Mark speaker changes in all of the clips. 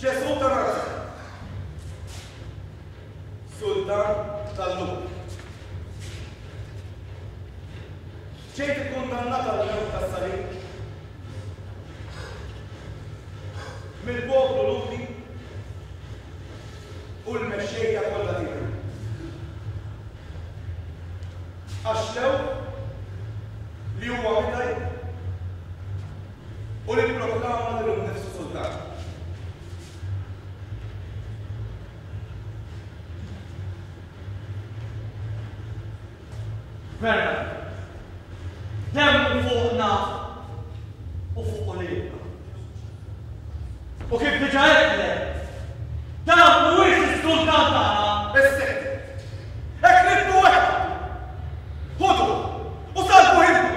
Speaker 1: Ġesù ta' Nazaret, Sultan tal-Lhud. Ġejt ikkundannat għall-mewt tas-salib mill-poplu Lhudi u l-mexxejja kollha tiegħu. Għax l-eww li huwa midgħi u nipproklama lilu nnifsu Sultan.
Speaker 2: Verna, demmu fuqna u fuq qulilna. U kif diġa għedlek, dan mhuwiex is-Sultan tagħna!
Speaker 1: Is-Sitt. Hekk ridtu weħdu! Ħudu u salvu ħilkom!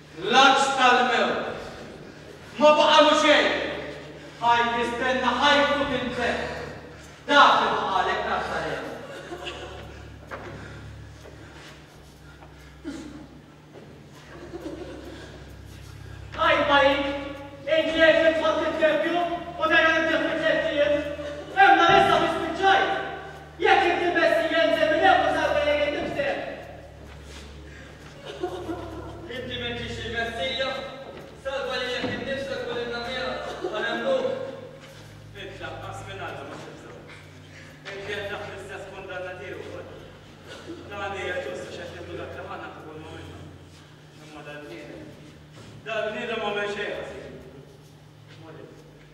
Speaker 2: L-għatx tal-mewt. Ma baqalu xejn. Bqajt nistenna ħajtu tintemm. Dak li baqalek l-aktar hemm.
Speaker 3: Bqajt b'għajnejk imtliejt li tħoss id-debju u dejjem iddieħ bi tlettijiet. Imma l-issa fiex spiċċajt? Jekk inti Messi jenżel minn hemm u sar dejjem jien
Speaker 4: nibżgħek.
Speaker 3: Inti m'intix il-Messija? Salva lilek innifsek u lil namiegħek, bħal Emmnuk!
Speaker 5: Int lanqas minn Alla ma tibża'. Inti qed taħt l-istess kundanna tiegħu wkoll. Dan li Jesús mhux qed jieħdu dak li ħana nieħu ilma minnu. Imma dal-bniedem, dal-bniedem m'għamel xejn ħażin. Morit.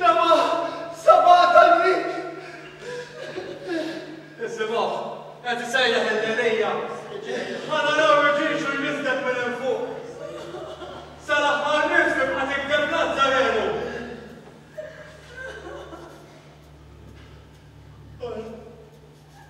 Speaker 6: Lema sabgħa tal-mitt!
Speaker 2: Isimgħuh qed isejjaħ il-lelija.
Speaker 3: Ħa
Speaker 2: naraw iġiġu l-miżded minn hemm fuq. Sal-aħħar nifs tibqa' tigdeb Nazzarenu!
Speaker 6: Ara!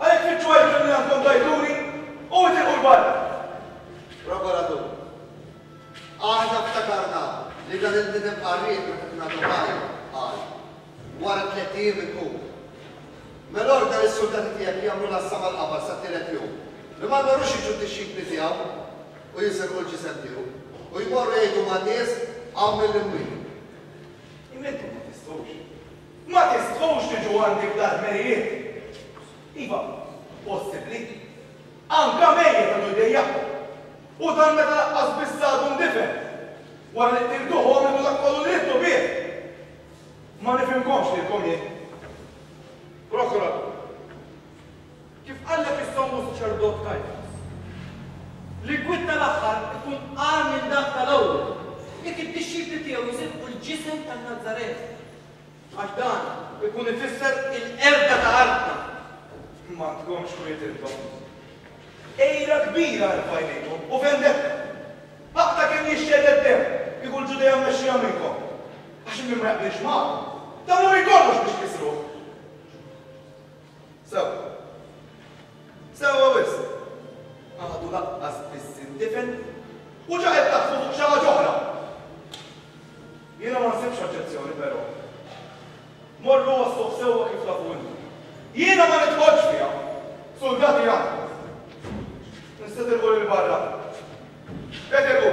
Speaker 1: Għalhekk fittxu għajnuna li għandkom tajtuni u itilqu 'l barra.
Speaker 7: Prokuratur, Aħna ftakarna li dan il-bniedem qarrieq meta kien għadu ħaj, qal, wara tlett ijiem idħul. Mela ordna lis-suldati tiegħek jagħmlu l-għassa mal-qabar sat-tielet jum, li ma jmorrux jiġu d-dixxipli tiegħu u jisirqu l-ġisem tiegħu, u jmorru jgħidu man-nies, 'Hawn mill-imwiet.
Speaker 1: Imma intom ma tistgħux. Ma tistħux tiġu għandi bl-armerijiet? Iva, possibbli. Anke mejjet għadu jdejjaq. U dan meta laqqas biss għadu ndifen. Wara li qtiltuh għamilu dak kollu li ridtu bih! Ma nifhimkomx lilkom jien.
Speaker 8: Prokuratur.
Speaker 2: Kif qallek is-Sommu Saċerdot Kajfas, L-inkwiet tal-aħħar ikun agħar minn dak tal-ewwel, jekk id-dixxipli tiegħu jsilqu l-ġisem tan-Nazaretan, għax dan ikun ifisser il-qerda ta' Artna.
Speaker 1: Ma tkomx kwiet intom. Għira kbira erfa' għajnejkom, u vendetta, b'haqq ta' kemm jixxerred demm, kieku l-Ġudea mmexxija minnkom. Għax min ma jaqbilx magħkom, tagħmlu minn kollox biex tkissruh. Sewwa. Sewwa wisq. Għadu laqqas biss indifen u ġa qed taħfu fuq xi ħaġa oħra! Jiena ma nsibx oġġezzjoni, però. Morru għossuh sewwa kif tafu intom. Jiena ma nidħolx fiha! Suldati jgħannqu. Nista' tilqu 'l barra. Ejja tilqu.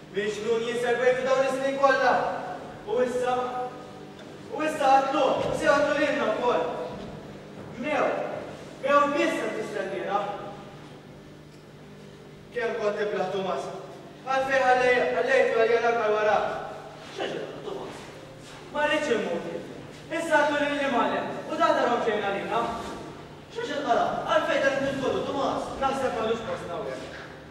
Speaker 9: Miġnun jien serwejtu dawn is-snin kollha! U issa? U issa qatluh u se jqatlu lilna wkoll! Mewt, mewt biss hemm mistenniena! Kemm kont niblah Tumas! Għalfejn ħallejtu għalija nagħqar warak? X'ġara, Tumas? Ma rridx immut jien! Issa qatlu lil l-imgħallem u dan darhom xejn għalina! X'ġara? Għalfejn dan it-tifkolu, Tumas? Naħseb m'għandux post hawn hekk.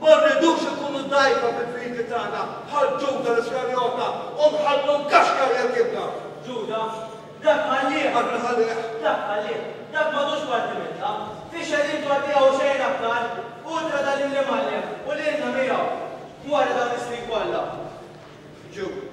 Speaker 8: Ma rridux inkunu dgħajfa fil-fidi tagħna bħal Ġuda l-Iskarjota u nħallu nkaxkar lil Ġibda.
Speaker 9: Ġuda, dak ħallih.
Speaker 8: Dak li ħallih.
Speaker 9: Dak ħallih. Dak m'għadux parti minnha. Fixel int u għaddiha u xejn aktar. Hu trada lill-Imgħallem u lilna miegħu. Wara dawn is-snin kollha.
Speaker 8: Ġuda.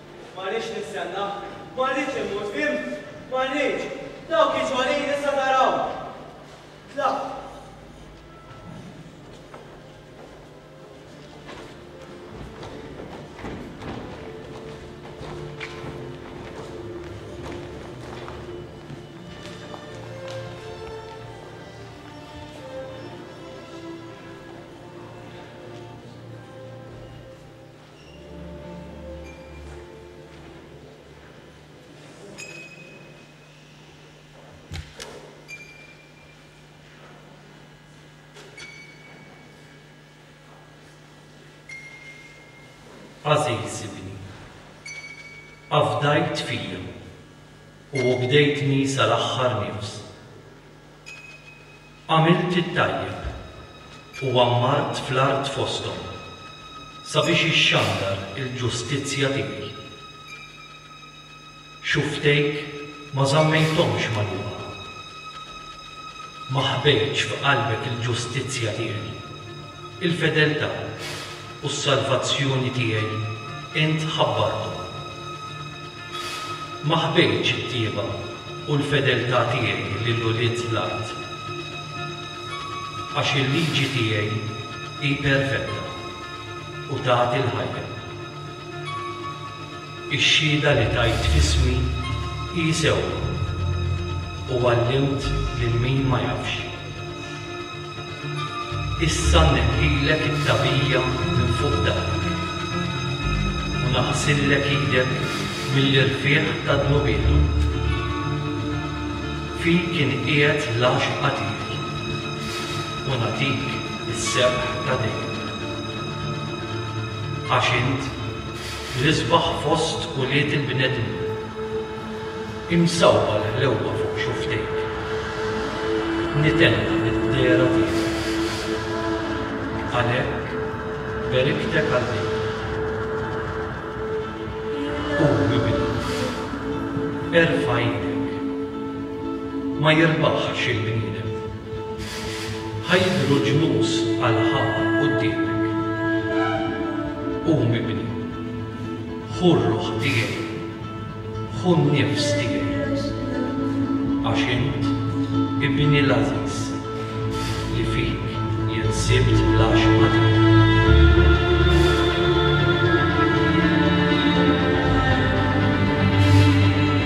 Speaker 9: Ma rridx nistenna, ma rridx immut, fhimt? Ma rridx! Dawk jiġu għalin issa taraw! Tlaqt.
Speaker 10: Għażiż ibni, afdajt fija u bdejtni sal-aħħar nifs. Għamilt it-tajjeb u għammart fl-art fosthom, sabiex ixxandar il-ġustizzja tiegħi. Xufftejk ma żammejthomx magħluqa. Ma ħbejtx f'qalbek il-ġustizzja tiegħi. Il-fedeltà u s-salvazzjoni tiegħi int ħabbarthom. Ma ħbejtx it-tjieba u l-fedeltà tiegħi lil ulied l-art. Għax il-liġi tiegħi hi perfetta u tagħti l-ħajja. Ix-xhieda li tajt f'ismi hi sew u għallimt lil min ma jafx. Issa nneħħilek it-tagħbija minn fuq dahrek u naħsillek idek mill-irfigħ ta' dnubiethom. Fik kien qiegħed l-għaxq qatir u nagħtik is-sebħ ta' dejjem. Għax int L-isbaħ fost ulied il-bnedmin. Imsawwa l-ħlewwa fuq xufftejk. Nithenna bid-dehra tiegħek. Għalhekk beriktek għal dejjem. Qum, ibni. Erfa' idek. Ma jirbaħx il-bniedem. Ħa jidhru ġnus bħal ħabba quddiemek. Qum ibni. Ħu r-ruħ tiegħi. Ħu n-nifs tiegħi. Għax int ibni l-għażiż, li fik jien sibt l-għaxqa tiegħi.